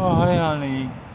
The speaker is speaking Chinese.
Oh, I 玲